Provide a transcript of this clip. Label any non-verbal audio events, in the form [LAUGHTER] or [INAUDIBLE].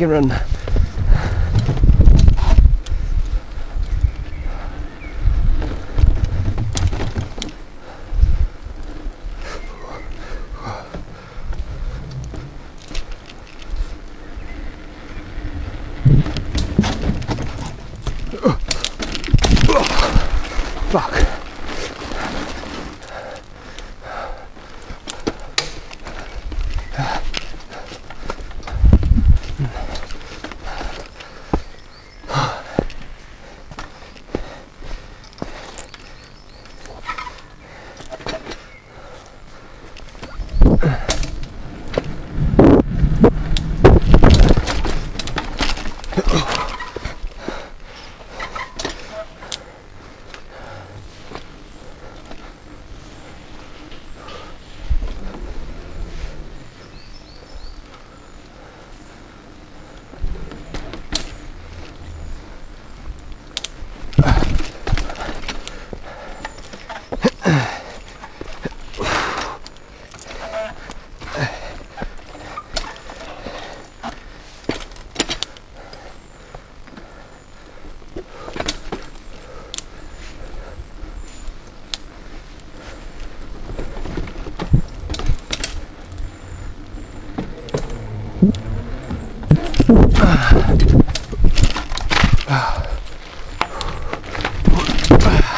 chicken run. Fuck. Yeah. Ah. [SIGHS] Ah. [SIGHS] [SIGHS]